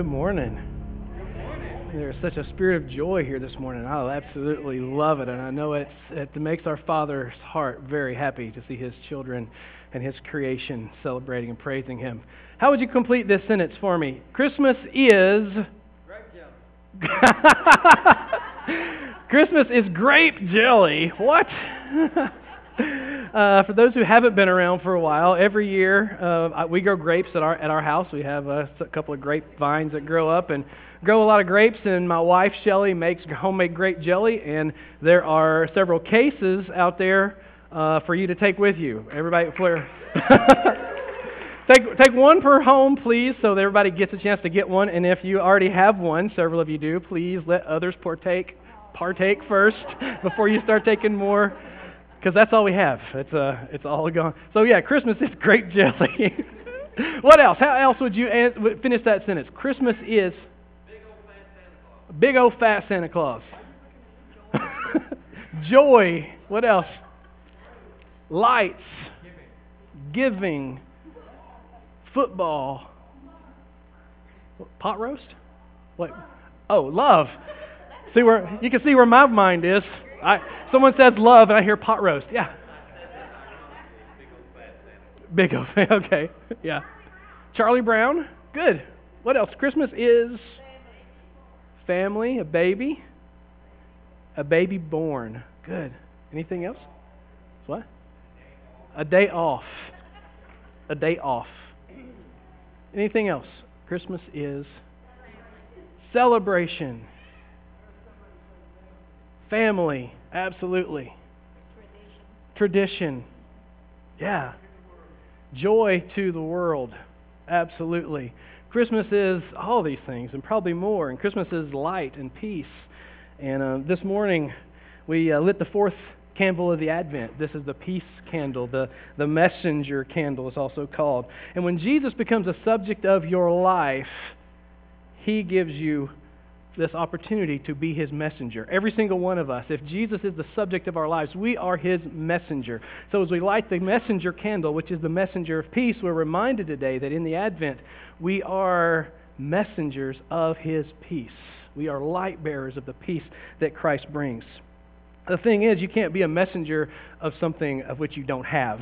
Good morning. There's such a spirit of joy here this morning. I absolutely love it, and I know it's, it makes our Father's heart very happy to see His children and His creation celebrating and praising Him. How would you complete this sentence for me? Christmas is. Grape jelly. Christmas is grape jelly. What? Uh, for those who haven't been around for a while, every year uh, we grow grapes at our at our house. We have a, a couple of grape vines that grow up and grow a lot of grapes. And my wife Shelly makes homemade grape jelly, and there are several cases out there uh, for you to take with you. Everybody, for take take one per home, please, so that everybody gets a chance to get one. And if you already have one, several of you do, please let others partake partake first before you start taking more because that's all we have. It's uh, it's all gone. So yeah, Christmas is grape jelly. what else? How else would you finish that sentence? Christmas is big old fat Santa Claus. Joy. What else? Lights. Giving. Football. Pot roast? What? Oh, love. See where you can see where my mind is. I, someone says love, and I hear pot roast. Yeah. Big O. Okay. Yeah. Charlie Brown. Good. What else? Christmas is family, a baby, a baby born. Good. Anything else? What? A day off. A day off. Anything else? Christmas is celebration. Family, absolutely. Tradition. Tradition. Yeah. Joy to the world, absolutely. Christmas is all these things and probably more. And Christmas is light and peace. And uh, this morning we uh, lit the fourth candle of the Advent. This is the peace candle, the, the messenger candle is also called. And when Jesus becomes a subject of your life, he gives you this opportunity to be his messenger. Every single one of us, if Jesus is the subject of our lives, we are his messenger. So as we light the messenger candle, which is the messenger of peace, we're reminded today that in the Advent, we are messengers of his peace. We are light bearers of the peace that Christ brings. The thing is, you can't be a messenger of something of which you don't have.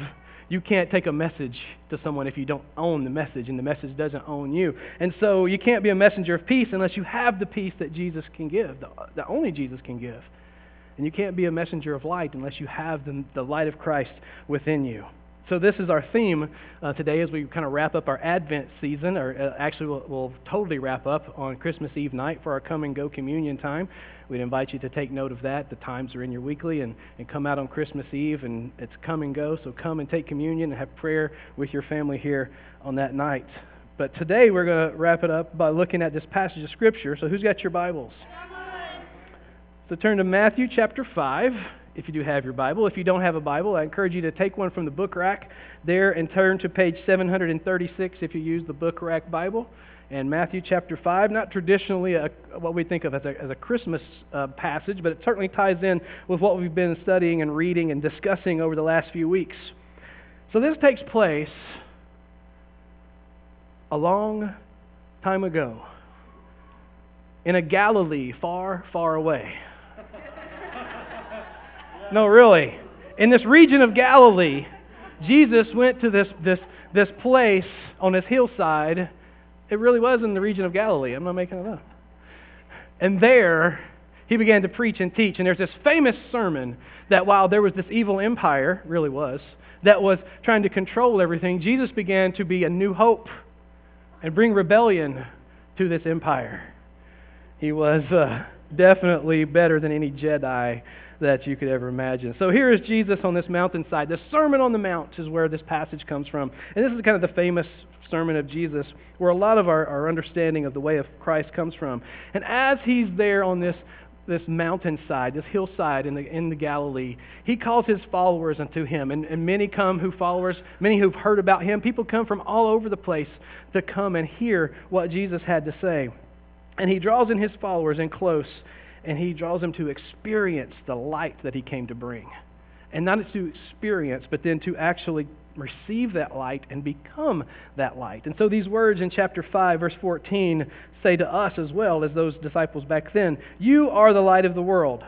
You can't take a message to someone if you don't own the message, and the message doesn't own you. And so you can't be a messenger of peace unless you have the peace that Jesus can give, that only Jesus can give. And you can't be a messenger of light unless you have the, the light of Christ within you. So, this is our theme uh, today as we kind of wrap up our Advent season, or uh, actually, we'll, we'll, totally wrap up on Christmas Eve night for our come and go communion time. We'd invite you to take note of that. The times are in your weekly and, and come out on Christmas Eve, and it's come and go. So, come and take communion and have prayer with your family here on that night. But today, we're going to wrap it up by looking at this passage of Scripture. So, who's got your Bibles? So, turn to Matthew chapter 5 if you do have your Bible. If you don't have a Bible, I encourage you to take one from the book rack there and turn to page 736 if you use the book rack Bible. And Matthew chapter 5, not traditionally a, what we think of as a, as a Christmas uh, passage, but it certainly ties in with what we've been studying and reading and discussing over the last few weeks. So this takes place a long time ago in a Galilee far, far away. No, really. In this region of Galilee, Jesus went to this, this, this place on this hillside. It really was in the region of Galilee. I'm not making it up. And there, he began to preach and teach. And there's this famous sermon that while there was this evil empire, really was, that was trying to control everything, Jesus began to be a new hope and bring rebellion to this empire. He was uh, definitely better than any Jedi that you could ever imagine. So here is Jesus on this mountainside. The Sermon on the Mount is where this passage comes from. And this is kind of the famous sermon of Jesus, where a lot of our, our understanding of the way of Christ comes from. And as he's there on this this mountainside, this hillside in the, in the Galilee, he calls his followers unto him. And, and many come who followers, many who've heard about him. People come from all over the place to come and hear what Jesus had to say. And he draws in his followers in close and he draws them to experience the light that he came to bring. And not just to experience, but then to actually receive that light and become that light. And so these words in chapter 5, verse 14, say to us as well as those disciples back then You are the light of the world,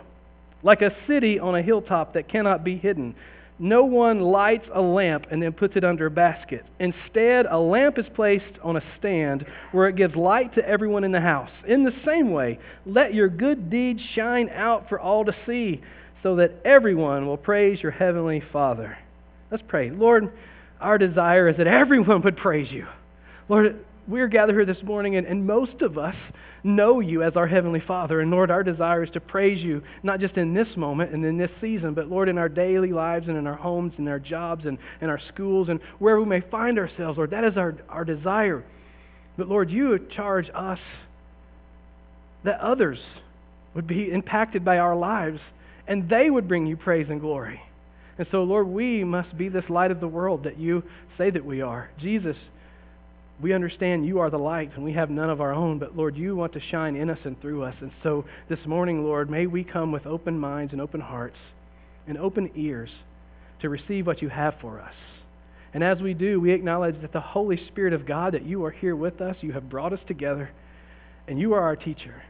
like a city on a hilltop that cannot be hidden. No one lights a lamp and then puts it under a basket. Instead, a lamp is placed on a stand where it gives light to everyone in the house. In the same way, let your good deeds shine out for all to see, so that everyone will praise your heavenly Father. Let's pray. Lord, our desire is that everyone would praise you. Lord, we're gathered here this morning, and, and most of us know you as our Heavenly Father. And Lord, our desire is to praise you, not just in this moment and in this season, but Lord, in our daily lives and in our homes and our jobs and in our schools and wherever we may find ourselves. Lord, that is our, our desire. But Lord, you charge us that others would be impacted by our lives and they would bring you praise and glory. And so, Lord, we must be this light of the world that you say that we are. Jesus, we understand you are the light and we have none of our own, but Lord, you want to shine in us and through us. And so this morning, Lord, may we come with open minds and open hearts and open ears to receive what you have for us. And as we do, we acknowledge that the Holy Spirit of God, that you are here with us, you have brought us together, and you are our teacher.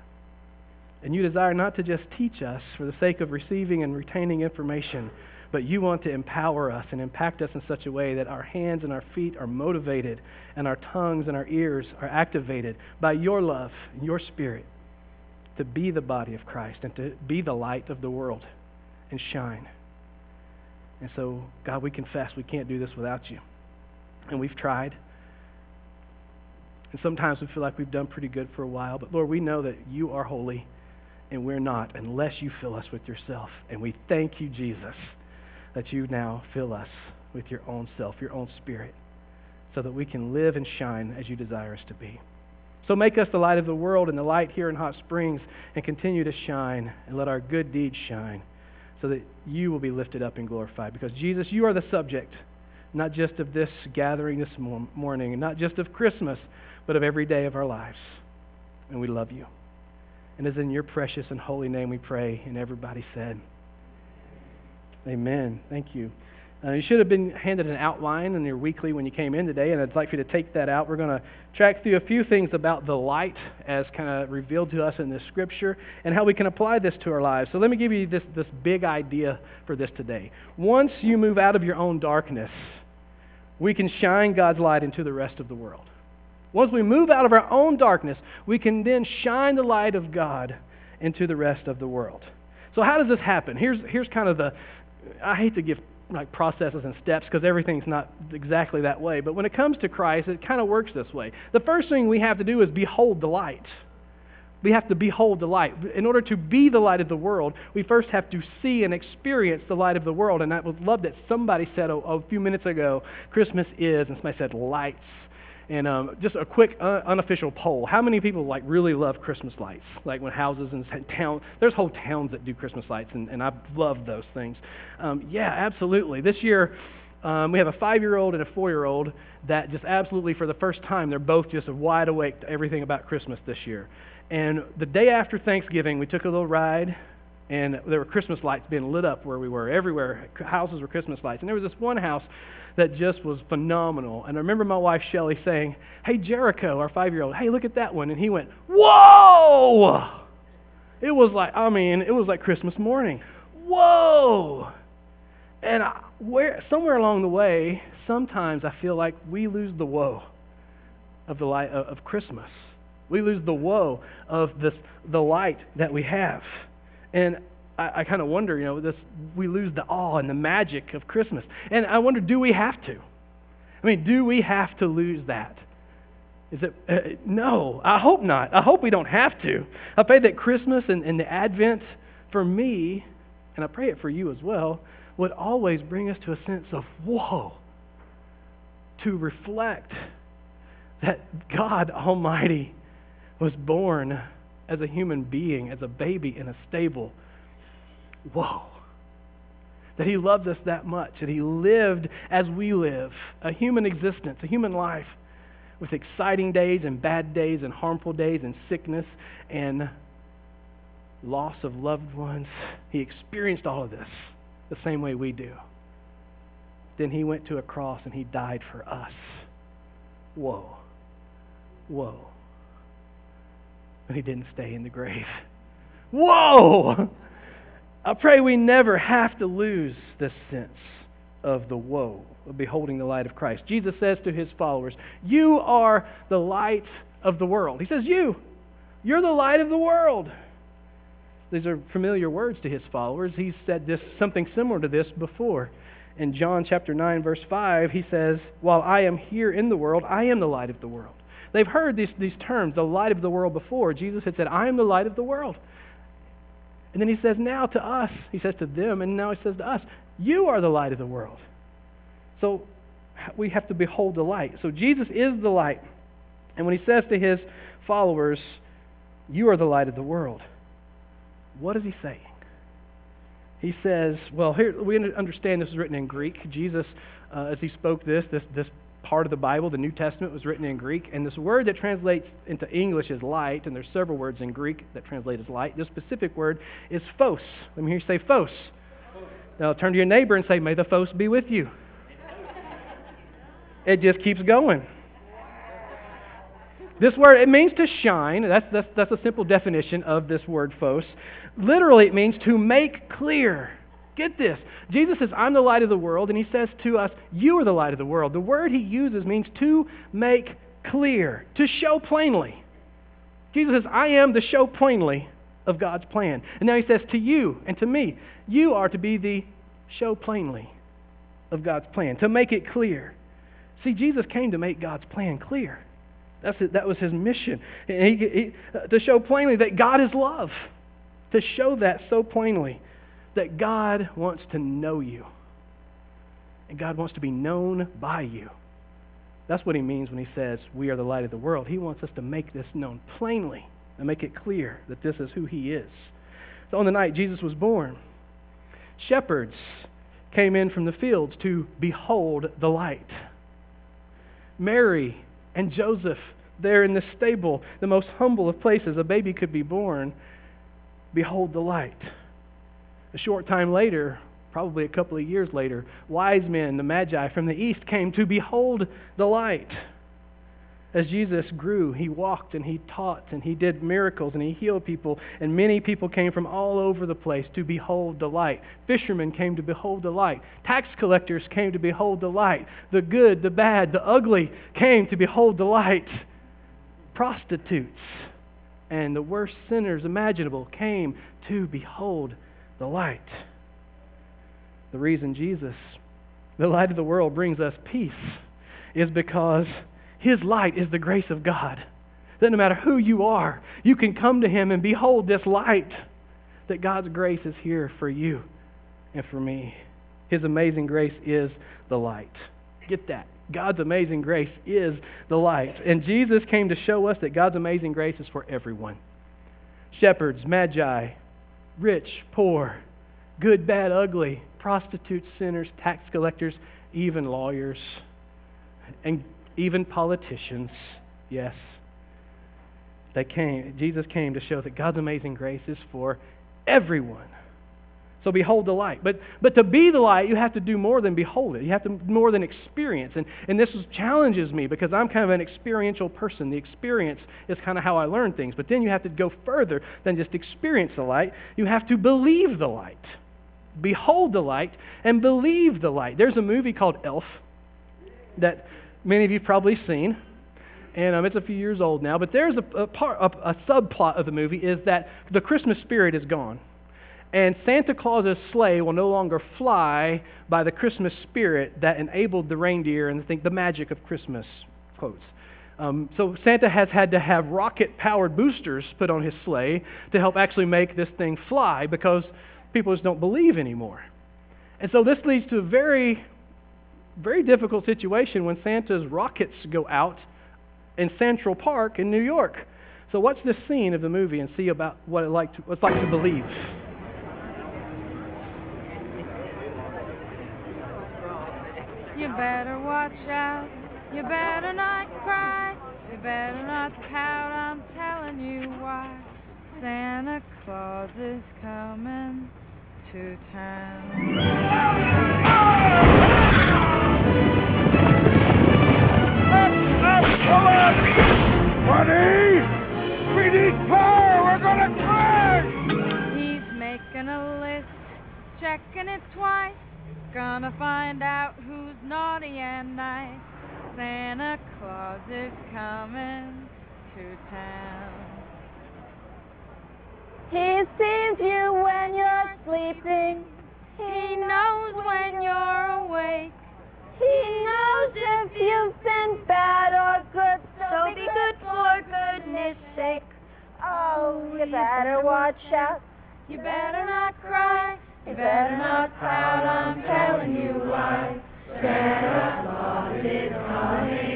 And you desire not to just teach us for the sake of receiving and retaining information but you want to empower us and impact us in such a way that our hands and our feet are motivated and our tongues and our ears are activated by your love and your spirit to be the body of Christ and to be the light of the world and shine. And so, God, we confess we can't do this without you. And we've tried. And sometimes we feel like we've done pretty good for a while. But Lord, we know that you are holy and we're not unless you fill us with yourself. And we thank you, Jesus that you now fill us with your own self, your own spirit, so that we can live and shine as you desire us to be. So make us the light of the world and the light here in Hot Springs and continue to shine and let our good deeds shine so that you will be lifted up and glorified. Because Jesus, you are the subject, not just of this gathering this morning, and not just of Christmas, but of every day of our lives. And we love you. And it's in your precious and holy name we pray. And everybody said, Amen. Thank you. Uh, you should have been handed an outline in your weekly when you came in today, and I'd like for you to take that out. We're going to track through a few things about the light as kind of revealed to us in this scripture and how we can apply this to our lives. So let me give you this, this big idea for this today. Once you move out of your own darkness, we can shine God's light into the rest of the world. Once we move out of our own darkness, we can then shine the light of God into the rest of the world. So how does this happen? Here's, here's kind of the, I hate to give like processes and steps because everything's not exactly that way. But when it comes to Christ, it kind of works this way. The first thing we have to do is behold the light. We have to behold the light. In order to be the light of the world, we first have to see and experience the light of the world. And I would love that somebody said a, a few minutes ago, Christmas is, and somebody said lights. And um, just a quick uh, unofficial poll: How many people like really love Christmas lights? Like when houses and town, there's whole towns that do Christmas lights, and, and I love those things. Um, yeah, absolutely. This year, um, we have a five-year-old and a four-year-old that just absolutely, for the first time, they're both just wide awake to everything about Christmas this year. And the day after Thanksgiving, we took a little ride and there were Christmas lights being lit up where we were. Everywhere, houses were Christmas lights. And there was this one house that just was phenomenal. And I remember my wife Shelly saying, Hey, Jericho, our five year old, hey, look at that one. And he went, Whoa! It was like, I mean, it was like Christmas morning. Whoa! And I, where, somewhere along the way, sometimes I feel like we lose the whoa of the light of, Christmas. We lose the whoa of this, the light that we have. And I, I kind of wonder, you know, this, we lose the awe and the magic of Christmas. And I wonder, do we have to? I mean, do we have to lose that? Is it uh, no? I hope not. I hope we don't have to. I pray that Christmas and, and the Advent for me, and I pray it for you as well, would always bring us to a sense of whoa, to reflect that God Almighty was born as a human being, as a baby in a stable whoa. That he loved us that much, that he lived as we live, a human existence, a human life, with exciting days and bad days and harmful days and sickness and loss of loved ones. He experienced all of this the same way we do. then he went to a cross and he died for us. Whoa. Whoa. He didn't stay in the grave. Whoa! I pray we never have to lose this sense of the whoa of beholding the light of Christ. Jesus says to his followers, You are the light of the world. He says, You. You're the light of the world. These are familiar words to his followers. He said this something similar to this before. In John chapter 9 verse 5, he says, "While I am here in the world, I am the light of the world." They've heard these, these terms, the light of the world before. Jesus had said, "I am the light of the world." And then he says, "Now to us," he says to them, and now he says to us, "You are the light of the world." So we have to behold the light. So Jesus is the light. And when he says to his followers, You are the light of the world, what is he saying? He says, well, here we understand this is written in Greek. Jesus, uh, as he spoke this, this, this part of the Bible, the New Testament, was written in Greek. And this word that translates into English is light, and there's several words in Greek that translate as light. This specific word is phos. Let me hear you say phos. Now turn to your neighbor and say, May the phos be with you. It just keeps going. This word, it means to shine. That's, that's, that's a simple definition of this word phos. Literally, it means to make clear. Get this. Jesus says, I'm the light of the world, and he says to us, You are the light of the world. The word he uses means to make clear, to show plainly. Jesus says, I am the show plainly of God's plan. And now he says to you and to me, You are to be the show plainly of God's plan, to make it clear. See, Jesus came to make God's plan clear. That's it, that was his mission. He, he, to show plainly that God is love. To show that so plainly that God wants to know you. And God wants to be known by you. That's what he means when he says, We are the light of the world. He wants us to make this known plainly and make it clear that this is who he is. So on the night Jesus was born, shepherds came in from the fields to behold the light. Mary and Joseph there in the stable, the most humble of places a baby could be born, behold the light. A short time later, probably a couple of years later, wise men, the Magi from the east, came to behold the light. As Jesus grew, he walked and he taught and he did miracles and he healed people, and many people came from all over the place to behold the light. Fishermen came to behold the light. Tax collectors came to behold the light. The good, the bad, the ugly came to behold the light. Prostitutes and the worst sinners imaginable came to behold the light. The reason Jesus, the light of the world, brings us peace is because his light is the grace of God. That no matter who you are, you can come to Him and behold this light. That God's grace is here for you and for me. His amazing grace is the light. Get that. God's amazing grace is the light. And Jesus came to show us that God's amazing grace is for everyone shepherds, magi, rich, poor, good, bad, ugly, prostitutes, sinners, tax collectors, even lawyers. And even politicians, yes. They came, Jesus came to show that God's amazing grace is for everyone. So behold the light. But, but to be the light, you have to do more than behold it. You have to more than experience. And, and this is, challenges me because I'm kind of an experiential person. The experience is kind of how I learn things. But then you have to go further than just experience the light. You have to believe the light. Behold the light and believe the light. There's a movie called Elf that many of you probably seen. And um, it's a few years old now, but there's a, a, part, a, a subplot of the movie is that the Christmas spirit is gone. And Santa Claus's sleigh will no longer fly by the Christmas spirit that enabled the reindeer and think the magic of Christmas quotes. Um, so Santa has had to have rocket-powered boosters put on his sleigh to help actually make this thing fly because people just don't believe anymore. And so this leads to a very very difficult situation when Santa's rockets go out in Central Park in New York. So watch this scene of the movie and see about what, it like to, what it's like to believe. You better watch out. You better not cry. You better not pout. I'm telling you why. Santa Claus is coming to town. Buddy! We need power! We're gonna crash! He's making a list, checking it twice. Gonna find out who's naughty and nice. Santa Claus is coming to town. He sees you when you're sleeping. He knows when you're awake. He knows if you've been bad or good, so be good for goodness sake. Oh, you better watch out. You better not cry. You better not pout. I'm telling you why. Santa Claus is coming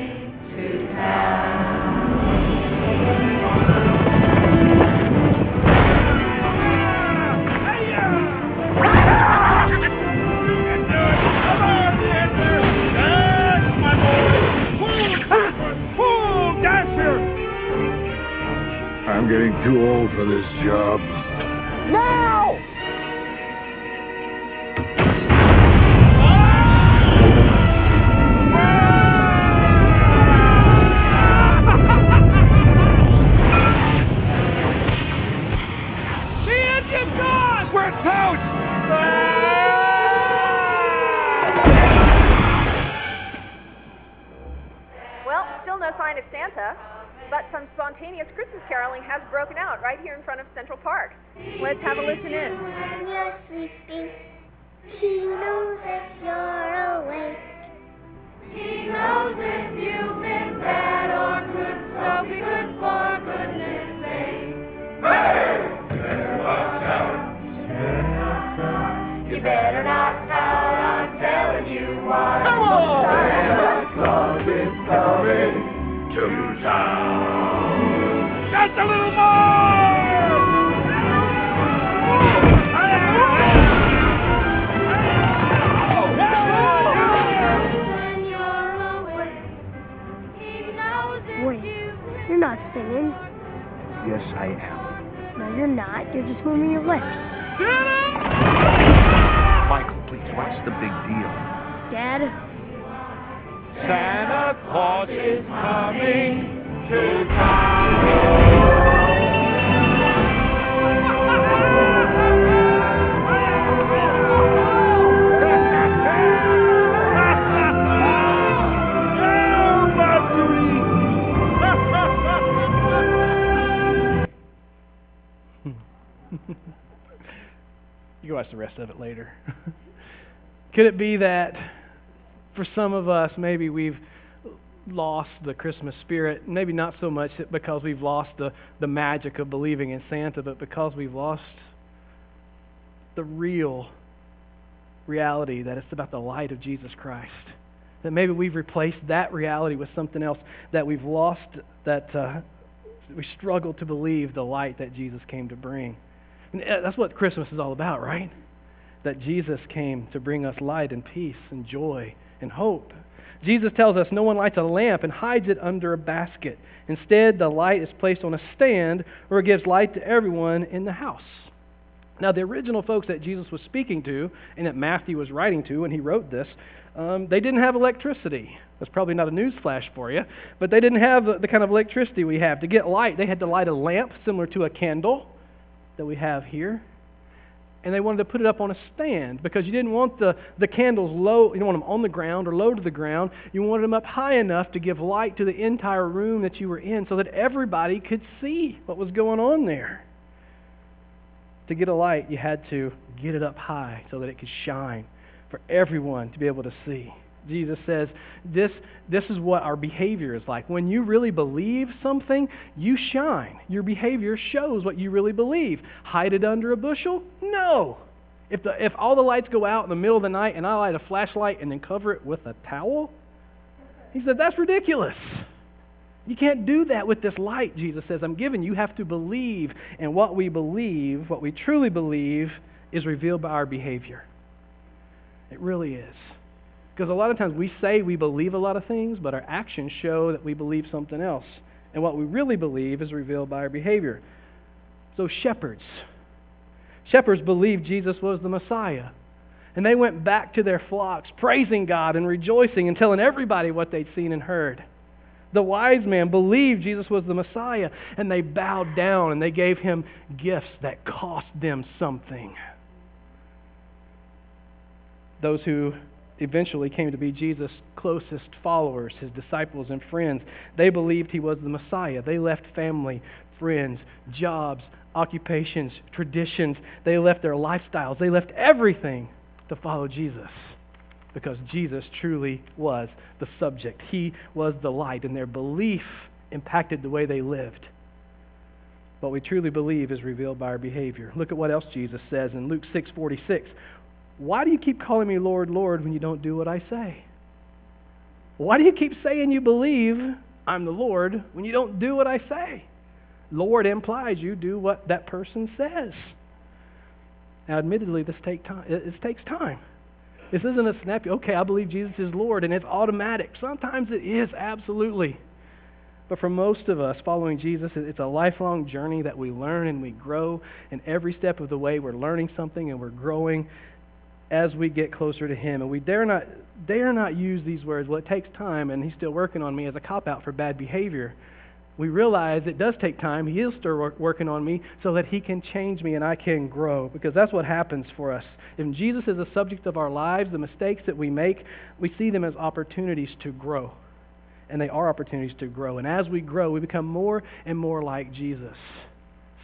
you're just moving your lips. Michael, please, what's the big deal? Dad, Santa Claus is coming to can watch the rest of it later. Could it be that for some of us, maybe we've lost the Christmas spirit? Maybe not so much because we've lost the, the magic of believing in Santa, but because we've lost the real reality that it's about the light of Jesus Christ. That maybe we've replaced that reality with something else, that we've lost, that uh, we struggle to believe the light that Jesus came to bring. And uh, that's what Christmas is all about, right? That Jesus came to bring us light and peace and joy and hope. Jesus tells us no one lights a lamp and hides it under a basket. Instead, the light is placed on a stand where it gives light to everyone in the house. Now, the original folks that Jesus was speaking to and that Matthew was writing to when he wrote this, um, they didn't have electricity. That's probably not a news flash for you, but they didn't have the kind of electricity we have. To get light, they had to light a lamp similar to a candle that we have here. And they wanted to put it up on a stand because you didn't want the, the candles low, you didn't want them on the ground or low to the ground. You wanted them up high enough to give light to the entire room that you were in so that everybody could see what was going on there. To get a light, you had to get it up high so that it could shine for everyone to be able to see. Jesus says this, this is what our behavior is like. When you really believe something, you shine. Your behavior shows what you really believe. Hide it under a bushel? No. If, the, if all the lights go out in the middle of the night and I light a flashlight and then cover it with a towel, he said, that's ridiculous. You can't do that with this light, Jesus says. I'm giving you. You have to believe. And what we believe, what we truly believe, is revealed by our behavior. It really is. Because a lot of times we say we believe a lot of things, but our actions show that we believe something else. And what we really believe is revealed by our behavior. So, shepherds. Shepherds believed Jesus was the Messiah. And they went back to their flocks, praising God and rejoicing and telling everybody what they'd seen and heard. The wise men believed Jesus was the Messiah, and they bowed down and they gave him gifts that cost them something. those who eventually came to be Jesus' closest followers, his disciples and friends. They believed he was the Messiah. They left family, friends, jobs, occupations, traditions. They left their lifestyles. They left everything to follow Jesus because Jesus truly was the subject. He was the light, and their belief impacted the way they lived. What we truly believe is revealed by our behavior. Look at what else Jesus says in Luke 6:46. Why do you keep calling me Lord, Lord when you don't do what I say? Why do you keep saying you believe I'm the Lord when you don't do what I say? Lord implies you do what that person says. Now, admittedly, this take time. It, takes time. This isn't a snappy, okay, I believe Jesus is Lord, and it's automatic. Sometimes it is, absolutely. But for most of us, following Jesus, it's a lifelong journey that we learn and we grow. And every step of the way, we're learning something and we're growing as we get closer to Him. And we dare not, dare not use these words, well, it takes time and He's still working on me as a cop out for bad behavior. We realize it does take time. He is still work, working on me so that He can change me and I can grow. Because that's what happens for us. If Jesus is the subject of our lives, the mistakes that we make, we see them as opportunities to grow. And they are opportunities to grow. And as we grow, we become more and more like Jesus.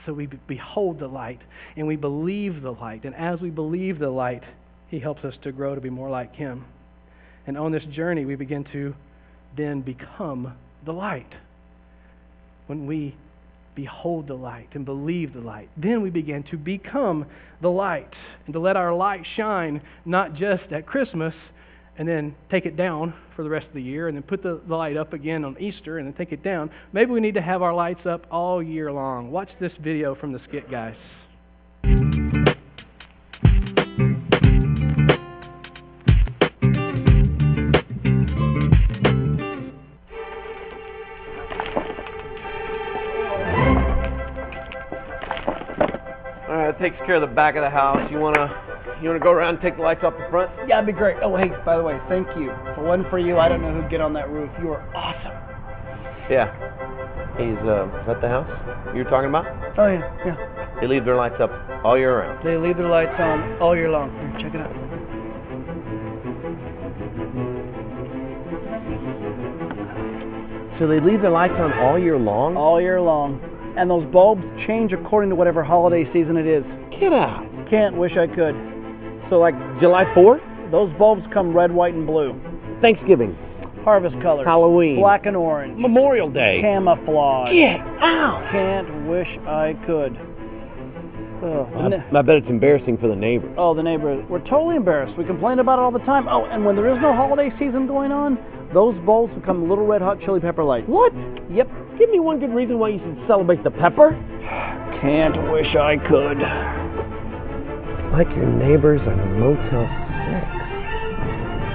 So we behold the light and we believe the light. And as we believe the light, he helps us to grow to be more like Him. And on this journey, we begin to then become the light. When we behold the light and believe the light, then we begin to become the light and to let our light shine not just at Christmas and then take it down for the rest of the year and then put the light up again on Easter and then take it down. Maybe we need to have our lights up all year long. Watch this video from the skit guys. Takes care of the back of the house. You wanna you wanna go around and take the lights off the front? Yeah, that'd be great. Oh, hey, by the way, thank you. If it wasn't for you, I don't know who'd get on that roof. You are awesome. Yeah. He's uh, is that the house you were talking about? Oh yeah, yeah. They leave their lights up all year round. They leave their lights on all year long. Here, check it out. So they leave their lights on all year long? All year long and those bulbs change according to whatever holiday season it is. Get out. Can't wish I could. So, like July 4th? Those bulbs come red, white, and blue. Thanksgiving. Harvest colors. Halloween. Black and orange. Memorial Day. Camouflage. Get out. Can't wish I could. Oh, I, I bet it's embarrassing for the neighbors. Oh, the neighbors. We're totally embarrassed. We complain about it all the time. Oh, and when there is no holiday season going on, those bulbs become little red hot chili pepper lights. What? Yep. Give me one good reason why you should celebrate the pepper. Can't wish I could. Like your neighbors on a Motel 6.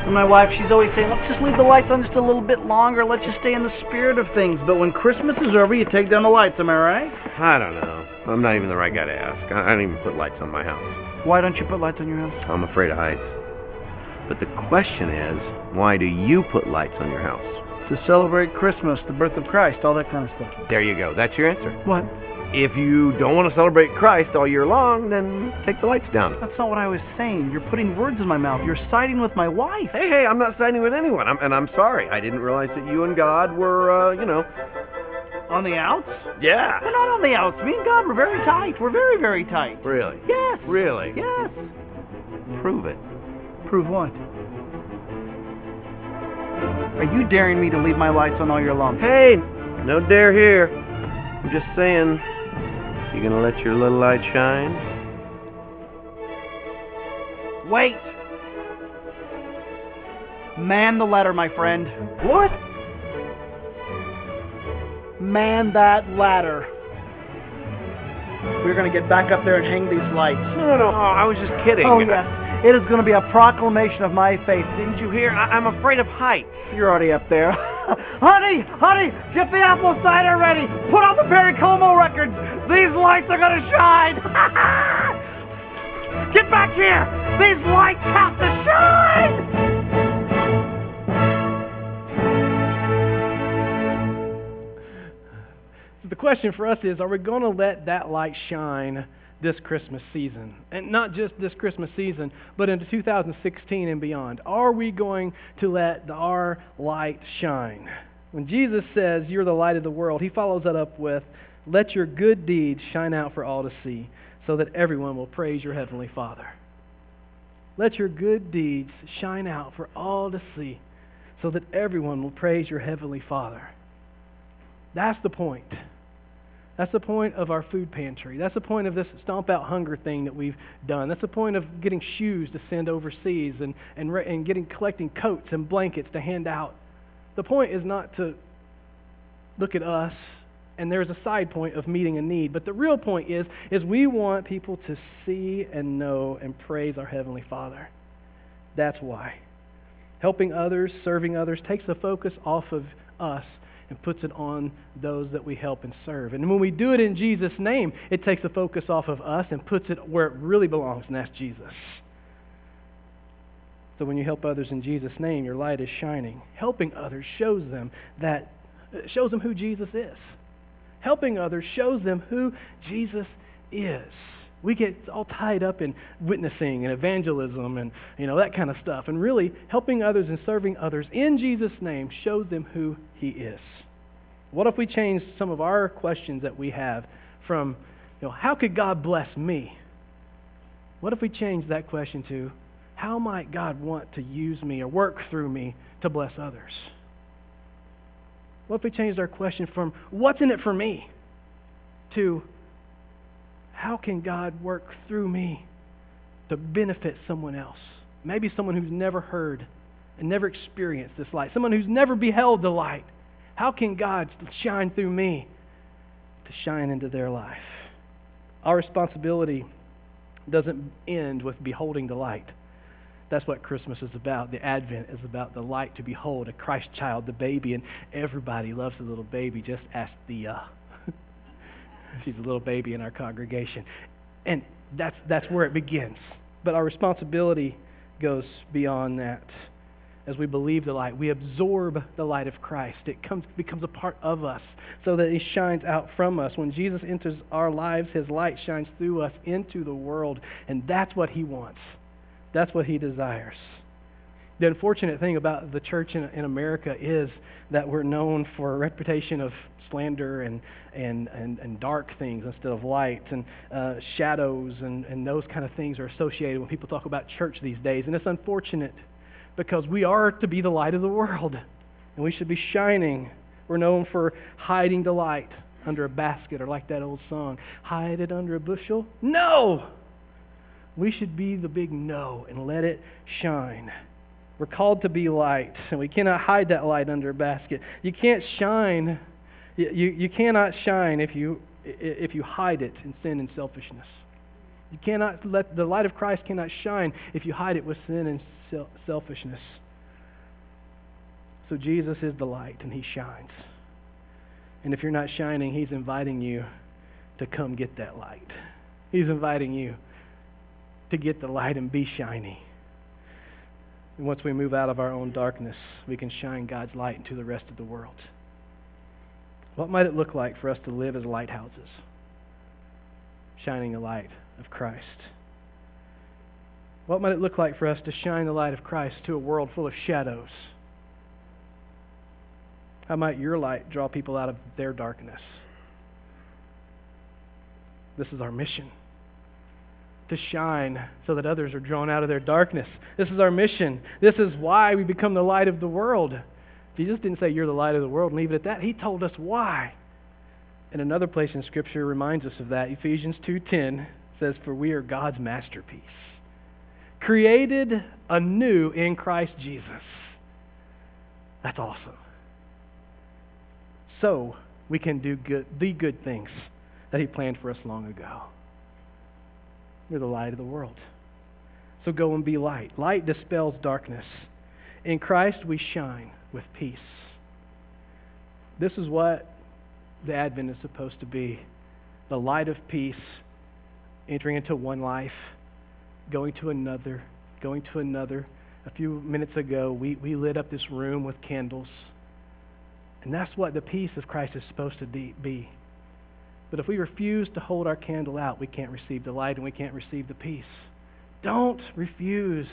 And my wife, she's always saying, let's just leave the lights on just a little bit longer. Let's just stay in the spirit of things. But when Christmas is over, you take down the lights, am I right? I don't know. I'm not even the right guy to ask. I don't even put lights on my house. Why don't you put lights on your house? I'm afraid of heights. But the question is, why do you put lights on your house? To celebrate Christmas, the birth of Christ, all that kind of stuff. There you go. That's your answer. What? If you don't want to celebrate Christ all year long, then take the lights down. That's not what I was saying. You're putting words in my mouth. You're siding with my wife. Hey, hey, I'm not siding with anyone. I'm, and I'm sorry. I didn't realize that you and God were, uh, you know. On the outs? Yeah. We're not on the outs. Me and God, we're very tight. We're very, very tight. Really? Yes. Really? Yes. Prove it. Prove what? Are you daring me to leave my lights on all year long? Hey, no dare here. I'm just saying, you gonna let your little light shine? Wait! Man the ladder, my friend. What? Man that ladder. We're gonna get back up there and hang these lights. No, no, no. Oh, I was just kidding. Oh, yes. It is going to be a proclamation of my faith. Didn't you hear? I- am afraid of heights. You're already up there. honey, honey, get the apple cider ready. Put on the Perry Como records. These lights are going to shine. get back here. These lights have to shine. The question for us is are we going to let that light shine this Christmas season? And not just this Christmas season, but into 2016 and beyond. Are we going to let our light shine? When Jesus says, You're the light of the world, he follows that up with, Let your good deeds shine out for all to see, so that everyone will praise your heavenly Father. Let your good deeds shine out for all to see, so that everyone will praise your heavenly Father. That's the point. That's the point of our food pantry. That's the point of this stomp out hunger thing that we've done. That's the point of getting shoes to send overseas and, and, and getting collecting coats and blankets to hand out. The point is not to look at us and there's a side point of meeting a need, but the real point is is we want people to see and know and praise our heavenly Father. That's why. Helping others, serving others takes the focus off of us and puts it on those that we help and serve. And when we do it in Jesus' name, it takes the focus off of us and puts it where it really belongs, and that's Jesus. So when you help others in Jesus' name, your light is shining. Helping others shows them that uh, shows them who Jesus is. Helping others shows them who Jesus is. We get all tied up in witnessing and evangelism and you know that kind of stuff. And really helping others and serving others in Jesus' name shows them who he is. What if we change some of our questions that we have from, you know, how could God bless me? What if we change that question to, how might God want to use me or work through me to bless others? What if we changed our question from, what's in it for me? to, how can God work through me to benefit someone else? Maybe someone who's never heard and never experienced this light, someone who's never beheld the light. How can God shine through me to shine into their life? Our responsibility doesn't end with beholding the light. That's what Christmas is about. The Advent is about the light to behold, a Christ child, the baby, and everybody loves the little baby. Just ask Thea. Uh, She's a little baby in our congregation. And that's, that's where it begins. But our responsibility goes beyond that. As we believe the light, we absorb the light of Christ. It comes, becomes a part of us so that it shines out from us. When Jesus enters our lives, his light shines through us into the world. And that's what he wants. That's what he desires. The unfortunate thing about the church in, in America is that we're known for a reputation of slander and, and, and, and dark things instead of light, and uh, shadows and, and those kind of things are associated when people talk about church these days. And it's unfortunate because we are to be the light of the world, and we should be shining. We're known for hiding the light under a basket, or like that old song, hide it under a bushel. No! We should be the big no and let it shine. We're called to be light, and we cannot hide that light under a basket. You can't shine you, you cannot shine if you, if you hide it in sin and selfishness. You cannot let the light of Christ cannot shine if you hide it with sin and selfishness. So Jesus is the light and he shines. And if you're not shining, he's inviting you to come get that light. He's inviting you to get the light and be shiny. And once we move out of our own darkness, we can shine God's light into the rest of the world. What might it look like for us to live as lighthouses, shining the light of Christ? What might it look like for us to shine the light of Christ to a world full of shadows? How might your light draw people out of their darkness? This is our mission to shine so that others are drawn out of their darkness. This is our mission. This is why we become the light of the world. Jesus didn't say you're the light of the world and leave it at that. He told us why. And another place in Scripture reminds us of that. Ephesians 2.10 says, For we are God's masterpiece, created anew in Christ Jesus. That's awesome. So we can do good, the good things that He planned for us long ago. We're the light of the world. So go and be light. Light dispels darkness. In Christ we shine with peace. This is what the Advent is supposed to be the light of peace, entering into one life, going to another, going to another. A few minutes ago, we, we lit up this room with candles. And that's what the peace of Christ is supposed to be. But if we refuse to hold our candle out, we can't receive the light and we can't receive the peace. Don't refuse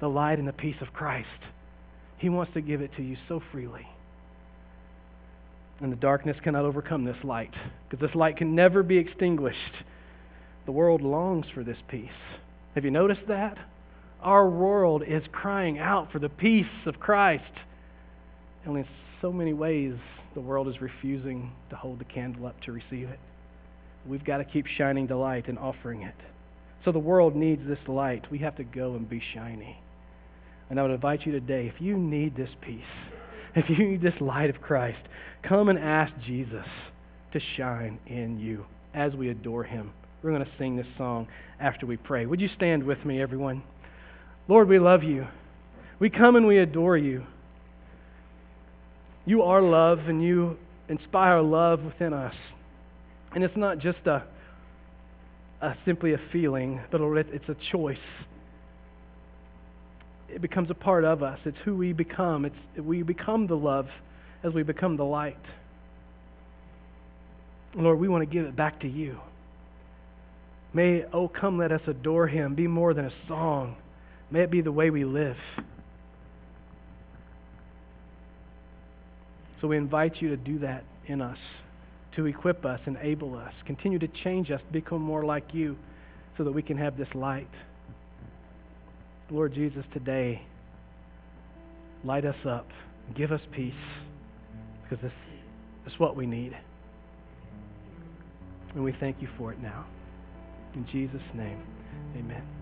the light and the peace of Christ. He wants to give it to you so freely. And the darkness cannot overcome this light because this light can never be extinguished. The world longs for this peace. Have you noticed that? Our world is crying out for the peace of Christ. And in so many ways, the world is refusing to hold the candle up to receive it. We've got to keep shining the light and offering it. So the world needs this light. We have to go and be shiny. And I would invite you today, if you need this peace, if you need this light of Christ, come and ask Jesus to shine in you as we adore him. We're going to sing this song after we pray. Would you stand with me, everyone? Lord, we love you. We come and we adore you. You are love and you inspire love within us. And it's not just a, a simply a feeling, but it's a choice. It becomes a part of us. It's who we become. It's we become the love as we become the light. Lord, we want to give it back to you. May, oh, come, let us adore him, be more than a song. May it be the way we live. So we invite you to do that in us, to equip us, enable us, continue to change us, become more like you, so that we can have this light. Lord Jesus, today, light us up, give us peace, because this is what we need. And we thank you for it now. In Jesus' name, amen.